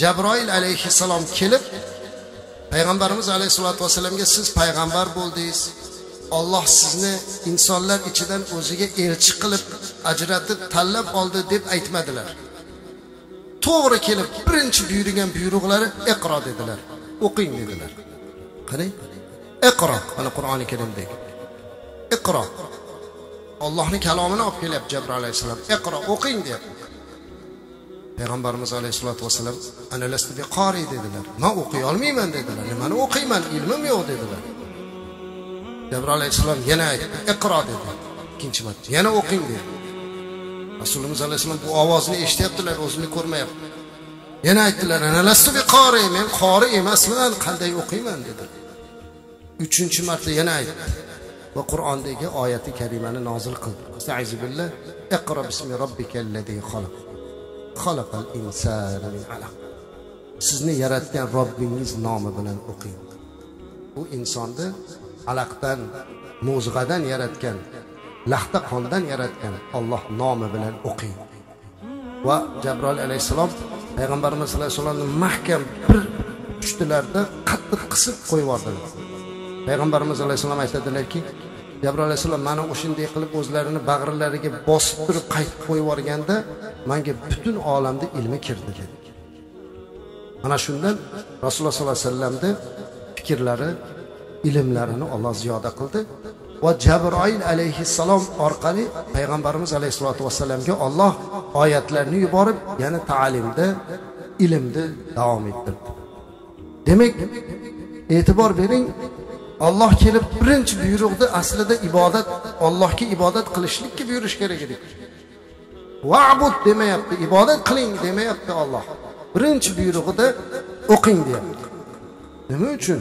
jabroil alayhissalom kelib payg'ambarimiz alayhissalotu vassalamga siz payg'ambar bo'ldingiz. Olloh sizni insonlar ichidan o'ziga elchi qilib ajratib tanlab oldi deb aytmadilar. To'g'ri kelib birinchi buyurgan buyruqlari iqro dedilar. O'qing dedilar. Qarang. Iqro mana qur'oni karimdagi. Iqro. Ollohni kalomini olib kelyapti jabroil alayhissalom. Iqro o'qing deyapti. Payg'ambarimiz alayhissalotu vassalam analastu qori dedilar. Man o'qiy olmayman dedilar. Nimani o'qiyman ilmim yo'q dedilar. Jabroil alayhissalom yana aytdi iqro dedi. Ikkinchi marta yana o'qing dedi. Rasulimiz alayhissalom bu ovozni eshityaptilar o'zini ko'rmayapti. Yana aytdilar analastu qori men qori emasman qanday o'qiyman dedi. Uchinchi marta yana aytdi va qur'ondagi oyati karimani nozil qildi. Iqro bismi robbikallazi xalaq. Xalaqal insana min alaq sizni yaratgan robbingiz nomi bilan o'qing. U insonni alaqdan mo'zg'adan yaratgan lahta qondan yaratgan olloh nomi bilan o'qing. Va jabroil alayhissalom payg'ambarimiz sallallohu alayhi vasallamni mahkam bir pushtilarda qattiq qisib qo'yib yubordilar payg'ambarimiz alayhissalom aytadilarki jabroil alayhissalom mana o'shanday qilib o'zlarini bag'rilariga bosib turib qaytib qo'yib yuborganda manga butun olamda ilmi kirdi dedi. Mana shundan rasululloh sollallohu alayhi vasallamni fikrlari ilmlarini olloh ziyoda qildi. Va jabroil alayhissalom orqali payg'ambarimiz alayhissalotu vassalamga olloh oyatlarni yuborib yana ta'limda ilmni davom ettirdi. Demak e'tibor bering olloh kelib birinchi buyruqni aslida ibodat ollohga ibodat qilishlikka buyurish kerak edi vabud demayapti ibodat qiling demayapti olloh birinchi buyrug'ida o'qing deyapti. Nima uchun?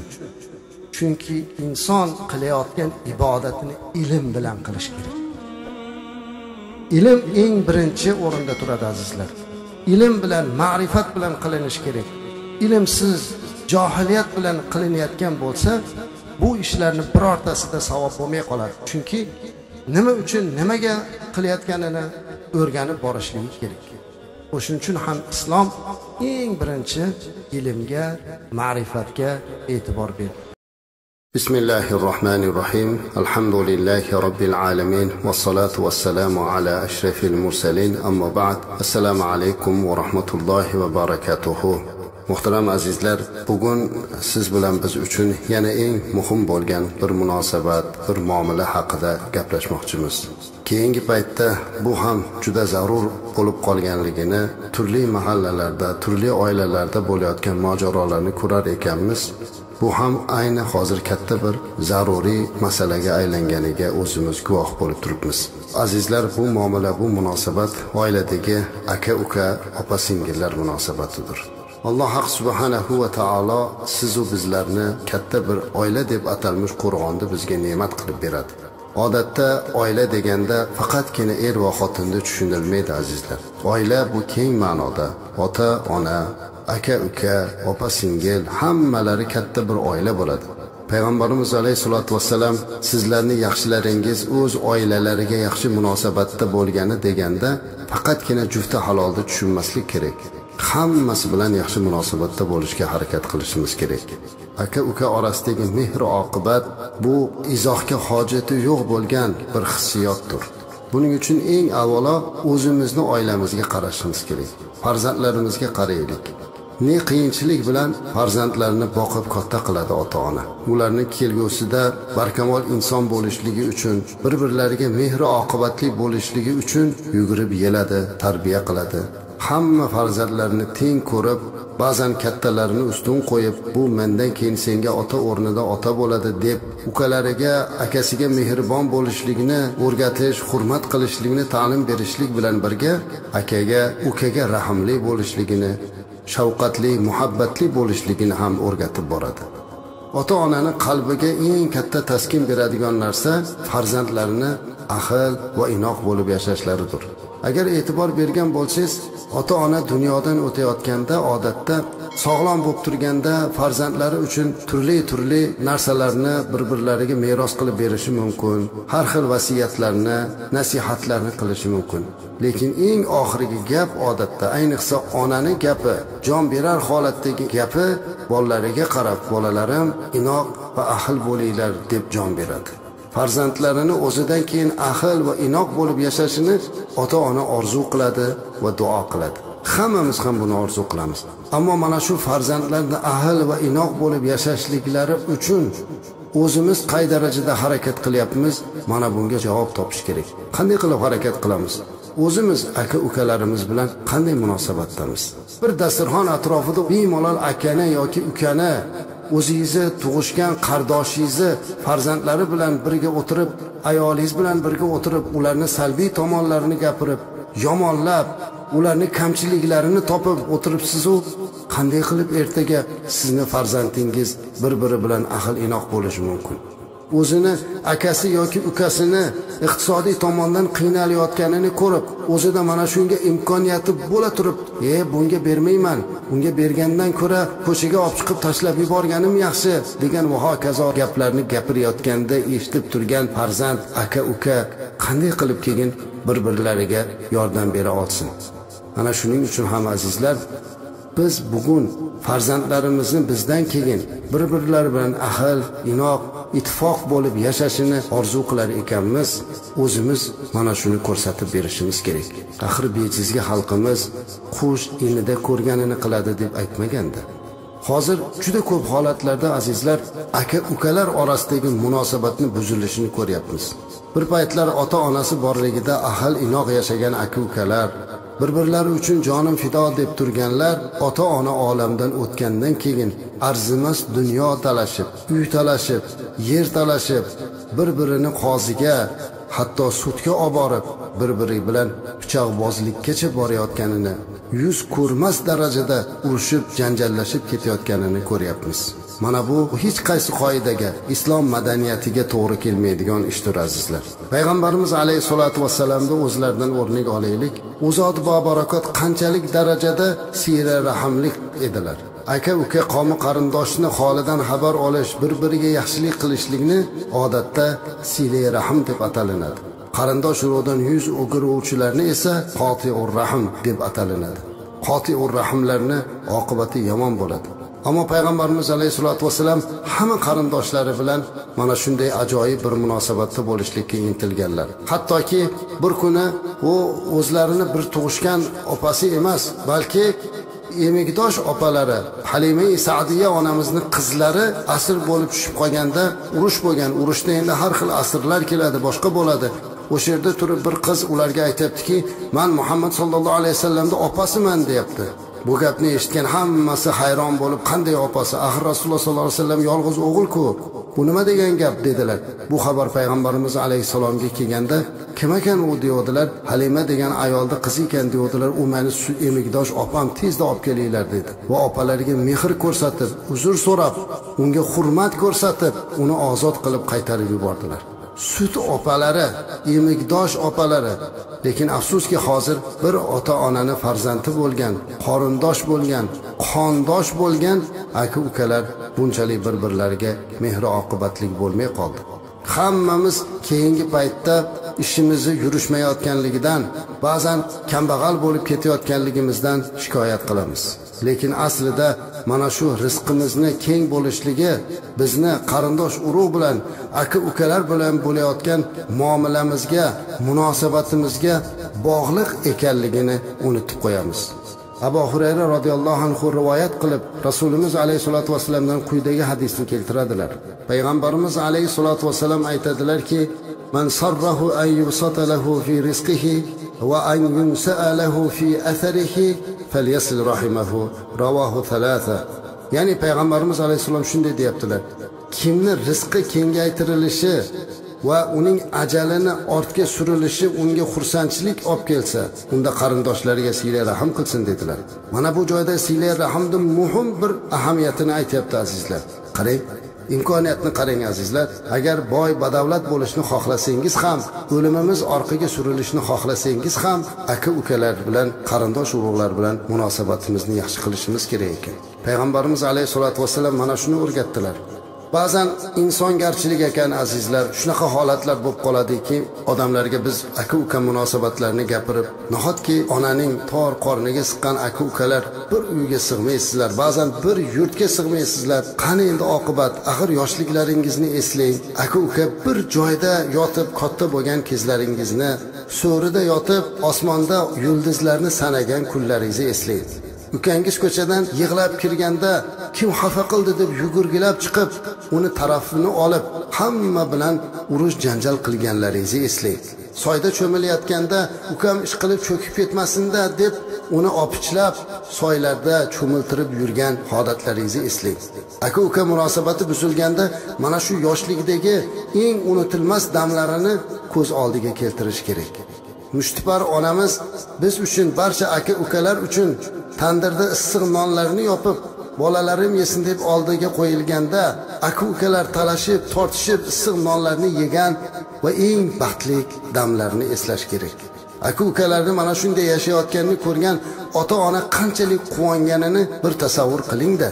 Chunki inson qilayotgan ibodatini ilm bilan qilish kerak. Ilm eng birinchi o'rinda turadi azizlar. Ilm bilan ma'rifat bilan qilinishi kerak. Ilmsiz johiliyat bilan qilinayotgan bo'lsa bu ishlarni birortasida savob bo'lmay qoladi. Chunki nima uchun nimaga qilayotganini o'rganib borishligi kerak o'shuning uchun ham islom eng birinchi ilmga ma'rifatga e'tibor berdi بسم الله الرحمن الرحيم الحمد لله رب العالمين والصلاة والسلام على أشرف المرسلين أما بعد السلام عليكم ورحمة الله وبركاته muhtaram azizlar bugun siz bilan biz uchun yana eng muhim bo'lgan bir munosabat bir muomala haqida gaplashmoqchimiz Keyingi paytda bu ham juda zarur bo'lib qolganligini turli mahallalarda turli oilalarda bo'layotgan mojarolarni ko'rar ekanmiz. Bu ham ayni hozir katta bir zaruriy masalaga aylanganiga o'zimiz guvoh bo'lib turibmiz. Azizlar bu muomala bu munosabat oiladagi aka uka opa singillar munosabatidir. Alloh haq subhanahu va taolo sizu bizlarni katta bir oila deb atalmish qo'rg'onni bizga ne'mat qilib beradi. Odatda oila deganda faqatgina er va xotinni tushunilmaydi azizlar. Oila bu keng ma'noda. Ota ona aka uka opa singil hammalari katta bir oila bo'ladi. Payg'ambarimiz alayhissalotu vassalam sizlarni yaxshilaringiz o'z oilalariga yaxshi munosabatda bo'lgani deganda faqatgina jufti halolni tushunmaslik kerak. Hammasi bilan yaxshi munosabatda bo'lishga harakat qilishimiz kerak. Aka uka orasidagi mehr oqibat bu izohga hojati yo'q bo'lgan bir hissiyotdir. Buning uchun eng avvalo o'zimizni oilamizga qarashimiz kerak farzandlarimizga qaraylik. Ne qiyinchilik bilan farzandlarini boqib katta qiladi ota ona ularni kelgusida barkamol inson bo'lishligi uchun bir birlariga mehri oqibatli bo'lishligi uchun yugurib yeladi tarbiya qiladi. Hamma farzandlarini teng ko'rib ba'zan kattalarini ustun qo'yib bu mendan keyin senga ota o'rnida ota bo'ladi deb ukalariga akasiga mehribon bo'lishlikni o'rgatish hurmat qilishlikni ta'lim berishlik bilan birga akaga ukaga rahmli bo'lishligini shafqatli muhabbatli bo'lishligini ham o'rgatib boradi. Ota onani qalbiga eng katta taskin beradigan narsa farzandlarini ahil va inoq bo'lib yashashlaridir. Agar e'tibor bergan bo'lsangiz ota ona dunyodan o'tayotganda odatda sog'lom bo'lib turganda farzandlari uchun turli turli narsalarni bir birlariga meros qilib berishi mumkin har xil vasiyatlarni nasihatlarni qilishi mumkin. Lekin eng oxirgi gap odatda ayniqsa onani gapi jon berar holatdagi gapi bolalariga qarab bolalarim inoq va ahil bo'linglar deb jon beradi. Farzandlarini o'zidan keyin ahil va inoq bo'lib yashashini ota ona orzu qiladi va duo qiladi. Hammamiz ham buni orzu qilamiz. Ammo mana shu farzandlarni ahil va inoq bo'lib yashashliklari uchun o'zimiz qay darajada harakat qilyapmiz mana bunga javob topish kerak. Qanday qilib harakat qilamiz? O'zimiz aka ukalarimiz bilan qanday munosabatdamiz? Bir dasturxon atrofida bemalol akani yoki ukani o'zingizni tug'ishgan qardoshingizni farzandlari bilan birga o'tirib ayolingiz bilan birga o'tirib ularni salbiy tomonlarini gapirib yomonlab ularni kamchiliklarini topib o'tiribsizu qanday qilib ertaga sizni farzandingiz bir biri bilan ahil inoq bo'lishi mumkin? O'zini akasi yoki ukasini iqtisodiy tomondan qiynalayotganini ko'rib o'zida mana shunga imkoniyati bo'la turib e bunga bermayman unga bergandan ko'ra ko'chaga olib chiqib tashlab yuborganim yaxshi degan va hokazo gaplarni gapirayotganda eshitib turgan farzand aka uka qanday qilib keyin bir birlariga yordam bera olsin. Ana shuning uchun ham azizlar biz bugun farzandlarimizni bizdan keyin bir birlari bilan ahil inoq ittifoq bo'lib yashashini orzu qilar ekanmiz. O'zimiz mana shuni ko'rsatib berishimiz kerak. Axir bejizga xalqimiz qush inida ko'rganini qiladi deb aytmaganda. Hozir juda ko'p holatlarda azizlar aka ukalar orasidagi munosabatni buzilishini ko'ryapmiz. Bir paytlar ota onasi borligida ahil inoq yashagan aka ukalar bir birlari uchun jonim fido deb turganlar ota ona olamdan o'tgandan keyin arzimas dunyo talashib uy talashib yer talashib bir birini qoziga hatto sudga olib borib bir biri bilan pichoqbozlikkacha borayotganini yuz ko'rmas darajada urushib janjallashib ketayotganini ko'ryapmiz. Mana bu hech qaysi qoidaga islom madaniyatiga to'g'ri kelmaydigan ishdir azizlar. Payg'ambarimiz alayhissalotu vassalamni o'zlaridan o'rnak olaylik. U zot bobarakot qanchalik darajada siyra rahmlik edilar. Aka uka qavmi qarindoshni holidan xabar olish bir biriga yaxshilik qilishlikni odatda silay rahm deb atalinadi. Qarindosh urug'dan yuz o'giruvchilarni esa qotiur rahm deb atalinadi. Qotiur rahmlarni oqibati yomon bo'ladi. Ammo payg'ambarimiz alayhissalotu vassalam hamma qarindoshlari bilan mana shunday ajoyib bir munosabatda bo'lishlikka intilganlar. Hattoki bir kuni u o'zlarini bir tug'ishgan opasi emas balki emikdosh opalari halima sadiya onamizni qizlari asir bo'lib tushib qolganda urush bo'lgan urushda endi har xil asrlar keladi boshqa bo'ladi. O'sha yerda turib bir qiz ularga aytyaptiki man muhammad sollallohu alayhi vasallamni opasiman deyapti. Bu gapni eshitgan hammasi hayron bo'lib qanday opasi? Axir rasululloh sollallohu alayhi vasallam yolg'iz o'g'ilku bu nima degan gap? dedilar. Bu xabar payg'ambarimiz alayhissalomga kelganda kim ekan u? deyavdilar halima degan ayolni qizi ekan deyavdilar u mani emikdosh opam tezda olib kelinglar dedi. Va opalariga mehr ko'rsatib uzr so'rab unga hurmat ko'rsatib uni ozod qilib qaytarib yubordilar. Sut opalari emikdosh opalari lekin afsuski hozir bir ota onani farzandi bo'lgan qorindosh bo'lgan qondosh bo'lgan aka ukalar bunchalik bir birlariga mehri oqibatlik bo'lmay qoldi. Hammamiz keyingi paytda ishimizni yurishmayotganligidan ba'zan kambag'al bo'lib ketayotganligimizdan shikoyat qilamiz. Lekin aslida mana shu rizqimizni keng bo'lishligi bizni qarindosh urug' bilan aka ukalar bilan bo'layotgan muomalamizga munosabatimizga bog'liq ekanligini unutib qo'yamiz. Abu hurayra roziyallohu anhu rivoyat qilib rasulimiz alayhissalotu vassalamdan quyidagi hadisni keltiradilar. Payg'ambarimiz alayhissalotu vassalam aytadilarki man sarrahu أن يبسط له fi rizqihi وأن ينسأ له في fi atharihi falyasil rahimahu ravohu thalatha ya'ni payg'ambarimiz alayhissalom shunday deyaptilar kimni rizqi kengaytirilishi va uning ajalini ortga surilishi unga xursandchilik olib kelsa unda qarindoshlariga siylay rahm qilsin dedilar. mana bu joyda siylay rahmni muhim bir ahamiyatini aytyapti azizlar qarang imkoniyatni qarang azizlar. Agar boy badavlat bo'lishni xohlasangiz ham o'limimiz orqaga surilishni xohlasangiz ham aka ukalar bilan qarindosh urug'lar bilan munosabatimizni yaxshi qilishimiz kerak ekan. Payg'ambarimiz alayhissalotu vassalam mana shuni o'rgatdilar. Ba'zan insongarchilik ekan azizlar. Shunaqa holatlar bo'lib qoladiki odamlarga biz aka uka munosabatlarini gapirib nahotki onaning tor qorniga siqqan aka ukalar bir uyga sig'maysizlar ba'zan bir yurtga sig'maysizlar. Qani endi oqibat? Axir yoshliklaringizni eslang aka uka bir joyda yotib katta bo'lgan kezlaringizni so'rida yotib osmonda yulduzlarni sanagan kunlaringizni eslang. Ukangiz ko'chadan yig'lab kirganda kim xafa qildi deb yugurgilab chiqib uni tarafini olib hamma bilan urush janjal qilganlaringizni eslang. Soyda cho'milayotganda ukam ish qilib cho'kib ketmasinda deb uni opichlab soylarda cho'miltirib yurgan holatlaringizni eslang. Aka uka munosabati buzilganda mana shu yoshlikdagi eng unutilmas damlarini ko'z oldiga keltirish kerak. Mushtipar onamiz biz uchun barcha aka ukalar uchun tandirda issiq nonlarni yopib bolalarim yesin deb oldiga qo'yilganda aka ukalar talashib tortishib issiq nonlarni yegan va eng baxtli damlarni eslash kerak. Aka ukalarni mana shunday yashayotganini ko'rgan ota ona qanchalik quvonganini bir tasavvur qilingda.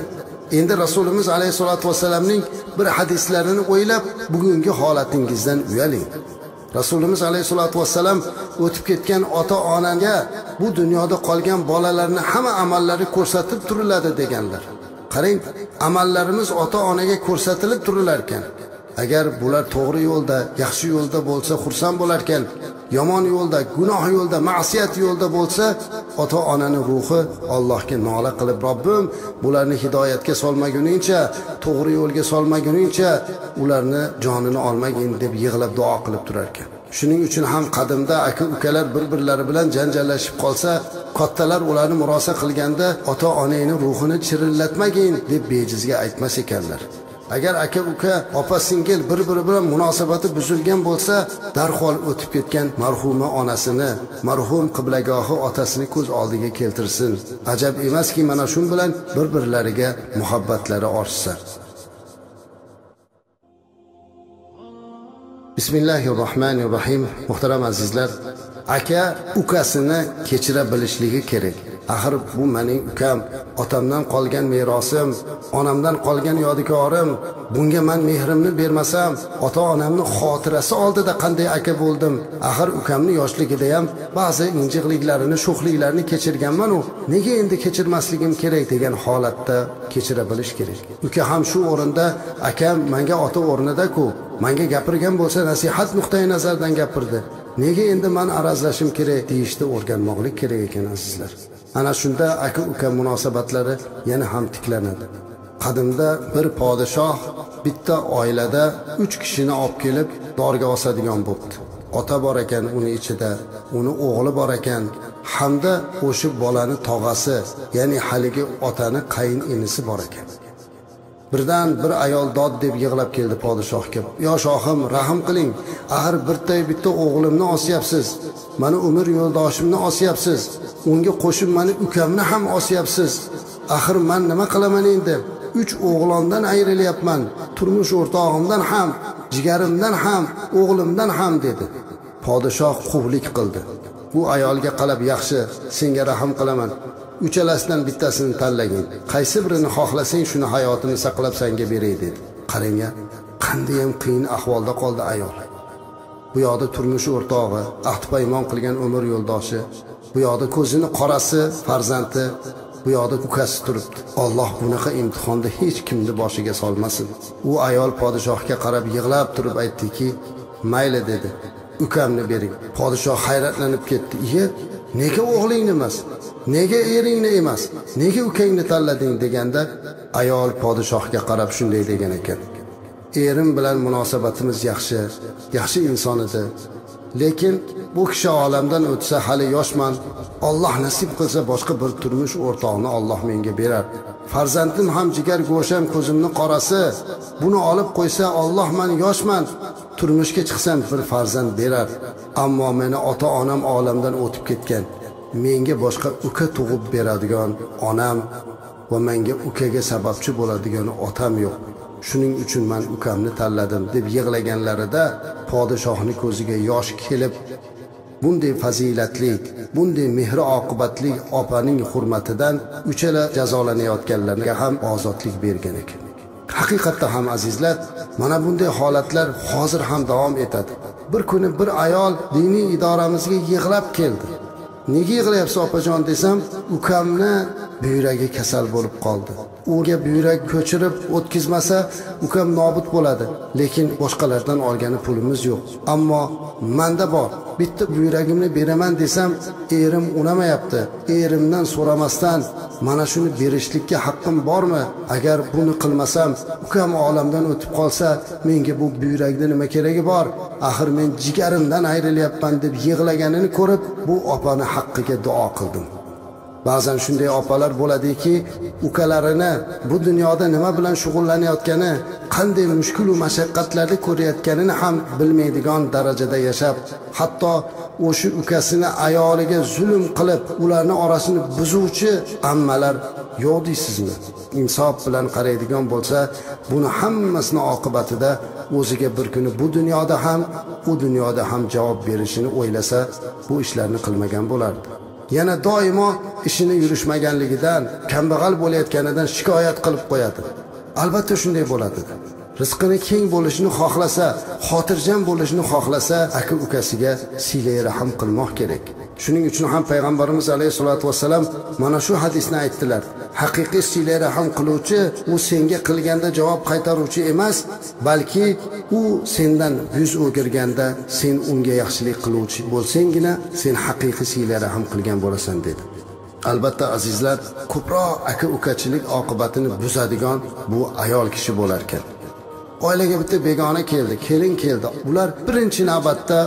Endi rasulimiz alayhissalotu vassalamning bir hadislarini o'ylab bugungi holatingizdan uyaling. Rasulimiz alayhissalotu vassalam o'tib ketgan ota onaga bu dunyoda qolgan bolalarni hamma amallari ko'rsatib turiladi deganlar. Qarang amallarimiz ota onaga ko'rsatilib turilar ekan agar bular to'g'ri yo'lda yaxshi yo'lda bo'lsa xursand bo'lar ekan yomon yo'lda gunoh yo'lda ma'siyat yo'lda bo'lsa ota onani ruhi allohga nola qilib robbim bularni hidoyatga solmaguningcha to'g'ri yo'lga solmaguningcha ularni jonini olmagin deb yig'lab duo qilib turar ekan shuning uchun ham qadimda aka ukalar bir birlari bilan janjallashib qolsa kattalar ularni murosa qilganda ota onangni ruhini chirillatmagin deb bejizga aytmas ekanlar. Agar aka uka opa singil bir biri bilan munosabati buzilgan bo'lsa darhol o'tib ketgan marhuma onasini marhum qiblagohi otasini ko'z oldiga keltirsin. Ajab emaski mana shu bilan bir birlariga muhabbatlari oshsa bismillahi rohmanir rohim muhtaram azizlar aka ukasini kechira bilishligi kerak. Axir bu mening ukam otamdan qolgan merosim onamdan qolgan yodikorim bunga man mehrimni bermasam ota onamni xotirasi oldida qanday aka bo'ldim? Axir ukamni yoshligida ham ba'zi injiqliklarini sho'xliklarni kechirganmanu nega endi kechirmasligim kerak degan holatda kechira bilish kerak. Uka ham shu o'rinda akam manga ota o'rnidaku manga gapirgan bo'lsa nasihat nuqtai nazaridan gapirdi. Nega endi man arazlashim kerak deyishni o'rganmoqlik kerak ekan azizlar. Ana shunda aka uka munosabatlari yana ham tiklanadi. Qadimda bir podshoh bitta oilada uch kishini olib kelib dorga osadigan bo'libdi ota bor ekan uni ichida uni o'g'li bor ekan hamda o'sha bolani tog'asi ya'ni haligi otani qayin inisi bor ekan. Birdan bir ayol dod deb yig'lab keldi podshohga yo shohim rahm qiling. Axir bitta bitta o'g'limni osyapsiz. Mani umr yo'ldoshimni osyapsiz. Unga qo'shib mani ukamni ham osyapsiz. Axir man nima qilaman endi? Uch o'g'londan ayrilyapman turmush o'rtog'imdan ham jigarimdan ham o'g'limdan ham dedi. Podshoh quvlik qildi. Bu ayolga qarab yaxshi senga rahm qilaman. Uchalasidan bittasini tanlagin qaysi birini xohlasang shuni hayotini saqlab senga beray dedi. Qarang a qandayyam qiyin ahvolda qoldi ayol. Bu yoqda turmush o'rtog'i ahd paymon qilgan umr yo'ldoshi bu yoqda ko'zini qorasi farzandi bu yoqda ukasi turibdi. Olloh bunaqa imtihonni hech kimni boshiga solmasin. U ayol podshohga qarab yig'lab turib aytdiki mayli dedi. Ukamni bering. Podshoh hayratlanib ketdi. Iye nega o'g'lingni emas nega eringni emas nega ukangni tanlading deganda ayol podshohga qarab shunday degan ekan. Erim bilan munosabatimiz yaxshi yaxshi inson edi. Lekin bu kishi olamdan o'tsa hali yoshman olloh nasib qilsa boshqa bir turmush o'rtog'ini olloh menga berar. Farzandim ham jigar go'sham ko'zimni qorasi buni olib qo'ysa olloh man yoshman turmushga chiqsam bir farzand berar. Ammo meni ota onam olamdan o'tib ketgan. Menga boshqa uka tug'ib beradigan onam va menga ukaga sababchi bo'ladigan otam yo'q. Shuning uchun man ukamni tanladim deb yig'laganlarida podshohni ko'ziga yosh kelib bunday fazilatli bunday mehri oqibatli opaning hurmatidan uchala jazolanayotganlarga ham ozodlik bergan ekan. Haqiqatda ham azizlar mana bunday holatlar hozir ham davom etadi. Bir kuni bir ayol diniy idoramizga yig'lab keldi. Nega yig'layapsiz opajon desam ukamni buyragi kasal bo'lib qoldi. Unga buyrak ko'chirib o'tkazmasa ukam nobud bo'ladi. Lekin boshqalardan olgani pulimiz yo'q. Ammo manda bor. Bitta buyragimni beraman desam erim unamayapti. Erimdan so'ramasdan mana shuni berishlikka haqqim bormi? Agar buni qilmasam ukam olamdan o'tib qolsa menga bu buyrakni nima keragi bor? Axir men jigarimdan ayrilyapman deb yig'laganini ko'rib bu opani haqqiga duo qildim. Ba'zan shunday opalar bo'ladiki ukalarini bu dunyoda nima bilan shug'ullanayotgani qanday mushkulu mashaqqatlarni ko'rayotganini ham bilmaydigan darajada yashab hatto o'sha ukasini ayoliga zulm qilib ularni orasini buzuvchi ammalar yo'q deysizmi? Insof bilan qaraydigan bo'lsa buni hammasini oqibatida o'ziga bir kuni bu dunyoda ham u dunyoda ham javob berishini o'ylasa bu ishlarni qilmagan bo'lardi. Yana doimo ishini yurishmaganligidan kambag'al bo'layotganidan shikoyat qilib qo'yadi. Albatta shunday bo'ladi. Rizqini keng bo'lishini xohlasa xotirjam bo'lishini xohlasa aka ukasiga siylay rahm qilmoq kerak. Shuning uchun ham payg'ambarimiz alayhissalotu vassalam mana shu hadisni aytdilar. Haqiqiy siyla rahm qiluvchi u senga qilganda javob qaytaruvchi emas balki u sendan yuz o'girganda sen unga yaxshilik qiluvchi bo'lsanggina sen haqiqiy siyla rahm qilgan bo'lasan dedi. Albatta azizlar ko'proq aka ukachilik oqibatini buzadigan bu ayol kishi bo'larkan. Oilaga bitta begona keldi kelin keldi. Ular birinchi navbatda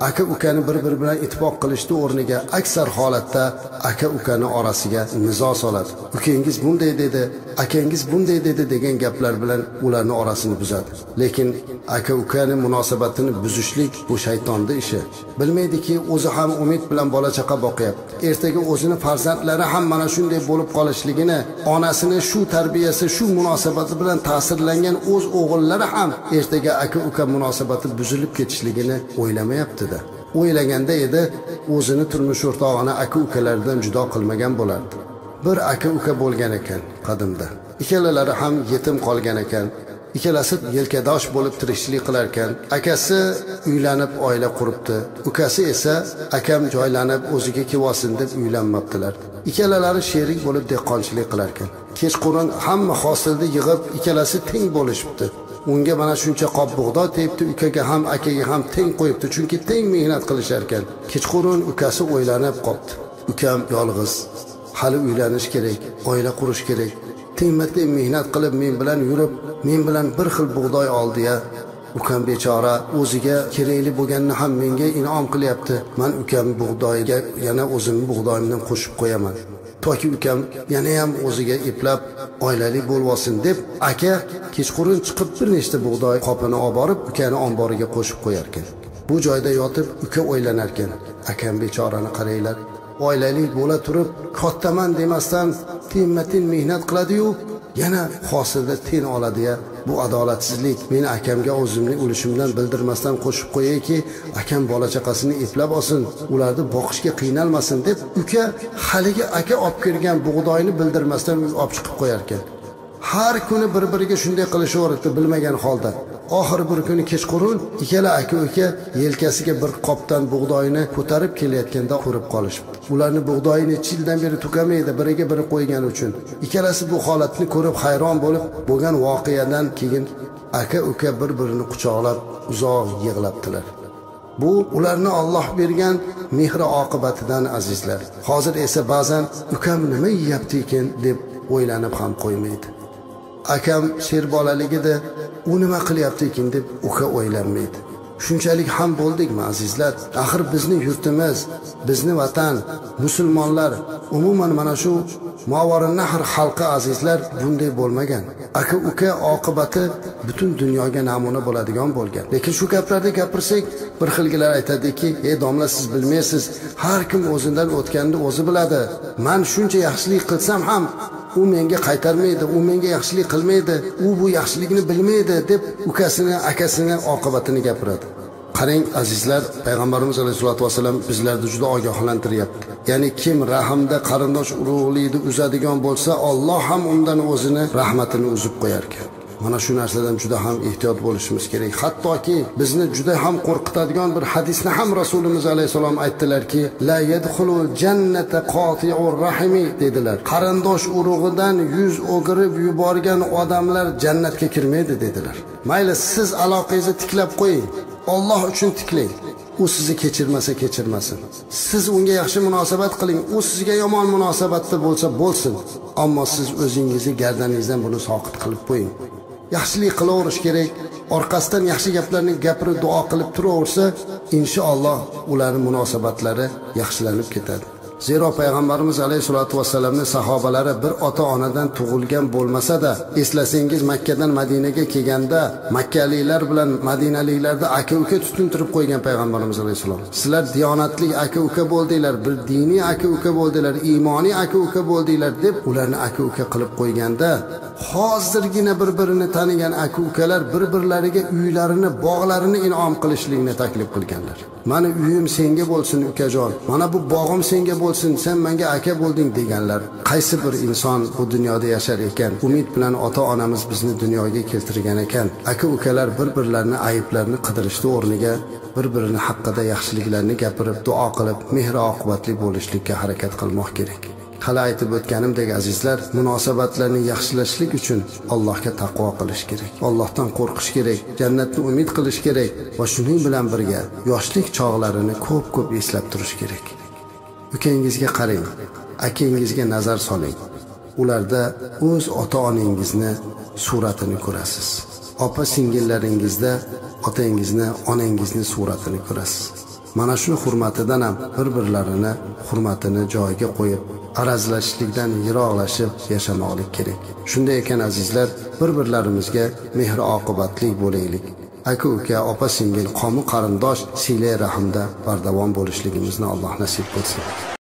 aka ukani bir biri bilan ittifoq qilishni o'rniga. Aksar holatda aka ukani orasiga nizo soladi. Ukangiz bunday dedi akangiz bunday dedi degan gaplar bilan ularni orasini buzadi. Lekin aka ukani munosabatini buzishlik bu shaytonni ishi. Bilmaydiki o'zi ham umid bilan bola chaqa boqyapti. Ertaga o'zini farzandlari ham mana shunday bo'lib qolishligini onasini shu tarbiyasi shu munosabati bilan ta'sirlangan o'z o'g'illari ham ertaga aka uka munosabati buzilib ketishligini o'ylamayaptida. O'ylaganda edi o'zini turmush o'rtog'ini aka ukalaridan judo qilmagan bo'lardi. Bir aka uka bo'lgan ekan qadimda. Ikkalalari ham yetim qolgan ekan. Ikkalasi yelkadosh bo'lib tirikchilik qilar ekan. Akasi uylanib oila quribdi. Ukasi esa akam joylanib o'ziga kelib olsin deb uylanmabdilar. Ikkalalari sherik bo'lib dehqonchilik qilar ekan. Kechqurun hamma hosilni yig'ib ikkalasi teng bo'lishibdi. Unga mana shuncha qop bug'doy tegibdi ukaga ham akaga ham teng qo'yibdi. Chunki teng mehnat qilishar ekan kechqurun ukasi o'ylanib qolibdi ukam yolg'iz. Hali uylanish kerak oila qurish kerak. Tengma teng mehnat qilib men bilan yurib men bilan bir xil bug'doy oldi-ya ukam bechora o'ziga kerakli bo'lganini ham menga inom qilyapti. Man ukam bug'doyiga yana o'zimni bug'doyimdan qo'shib qo'yaman. Toki ukam yana ham o'ziga eplab oilali bo'lib olsin deb aka kechqurun chiqib bir nechta bug'doy qopini olib borib ukani omboriga qo'shib qo'yar ekan bu joyda yotib uka o'ylanar ekan akam bechorani qaranglar oilali bo'la turib kattaman demasdan tinma tin mehnat qiladiyu yana hosilda ten oladiya bu adolatsizlik. Men akamga o'zimni ulushimdan bildirmasdan qo'shib qo'yayki akam bola chaqasini eplab olsin. Ularni boqishga qiynalmasin deb uka haligi aka olib kelgan bug'doyni bildirmasdan olib chiqib qo'yarkan. Har kuni bir biriga shunday qilishaveribdi bilmagan holda. Oxiri bir kuni kechqurun ikkala aka uka yelkasiga bir qopdan bug'doyni ko'tarib kelayotganda ko'rib qolishibdi. Ularni bug'doyi necha yildan beri tugamaydi biriga biri qo'ygani uchun. Ikkalasi bu holatni ko'rib hayron bo'lib bo'lgan voqeadan keyin aka uka bir birini quchoqlab uzoq yig'labdilar. Bu ularni Alloh bergan mehri oqibatidan azizlar. Hozir esa ba'zan ukam nima yeyapti ekan deb o'ylanib ham qo'ymaydi. Akam sher bolaligida u nima qilyapti ekan deb uka o'ylanmaydi. Shunchalik ham bo'ldikmi azizlar? Axir bizni yurtimiz bizni vatan musulmonlar umuman mana shu nahr xalqi azizlar bunday bo'lmagan. Aka uka oqibati butun dunyoga namuna bo'ladigan bo'lgan. Lekin shu gaplarni gapirsak bir xilgilar aytadiki ey domla siz bilmaysiz har kim o'zidan o'tganini o'zi biladi. Man shuncha yaxshilik qilsam ham u menga qaytarmaydi u menga yaxshilik qilmaydi u bu yaxshilikni bilmaydi deb ukasini akasini oqibatini gapiradi. Qarang azizlar payg'ambarimiz alayhisalotu vassalam bizlarni juda ogohlantiryapti. Ya'ni kim rahmda qarindosh urug'likni uzadigan bo'lsa olloh ham undan o'zini rahmatini uzib qo'yar ekan mana shu narsadan juda ham ehtiyot bo'lishimiz kerak. Hattoki bizni juda ham qo'rqitadigan bir hadisni ham rasulimiz alayhissalom aytdilarki la yadxulu jannata qotiur rahimi dedilar. Qarindosh urug'idan yuz o'girib yuborgan odamlar jannatga kirmaydi dedilar. Mayli siz aloqangizni tiklab qo'ying. Olloh uchun tiklang. U sizni kechirmasa kechirmasin. Siz unga yaxshi munosabat qiling. U sizga yomon munosabatda bo'lsa bo'lsin. Ammo siz o'zingizni gardaningizdan buni soqit qilib qo'ying. Yaxshilik qilaverish kerak. Orqasidan yaxshi gaplarni gapirib duo qilib turaversa inshaalloh ularni munosabatlari yaxshilanib ketadi. Zero payg'ambarimiz alayhissalotu vassalamni sahobalari bir ota onadan tug'ilgan bo'lmasa-da eslasangiz makkadan madinaga kelganda makkaliklar bilan madinaliklarni aka uka tutuntirib qo'ygan payg'ambarimiz alayhissalom sizlar diyonatli aka uka bo'ldinglar bir diniy aka uka bo'ldinglar iymoniy aka uka bo'ldinglar deb ularni aka uka qilib qo'yganda hozirgina bir birini tanigan aka ukalar bir birlariga uylarini bog'larini in'om qilishlikni taklif qilganlar. Mani uyim senga bo'lsin ukajon. Mana bu bog'im senga bo'lsin sen menga aka bo'lding deganlar. Qaysi bir inson bu dunyoda yashar ekan? Umid bilan ota onamiz bizni dunyoga keltirgan ekan. Aka ukalar bir birlarini ayblarini qidirishni o'rniga bir birini haqida yaxshiliklarni gapirib duo qilib mehr oqibatli bo'lishlikka harakat qilmoq kerak. Hali aytib o'tganimdek azizlar munosabatlarni yaxshilashlik uchun allohga taqvo qilish kerak. Allohdan qo'rqish kerak jannatni umid qilish kerak va shuning bilan birga yoshlik chog'larini ko'p ko'p eslab turish kerak. Ukangizga qarang akangizga nazar soling. Ularda o'z ota onangizni suratini ko'rasiz. Opa singillaringizda otangizni onangizni suratini ko'rasiz. Mana shu hurmatidan ham bir birlarini hurmatini joyiga qo'yib arazlashishlikdan yiroqlashib yashamoqlik kerak. Shunday ekan azizlar bir birlarimizga mehr oqibatli bo'laylik. Aka uka opa singil qomi qarindosh siylay rahmda bardavom bo'lishligimizni alloh nasib qilsin.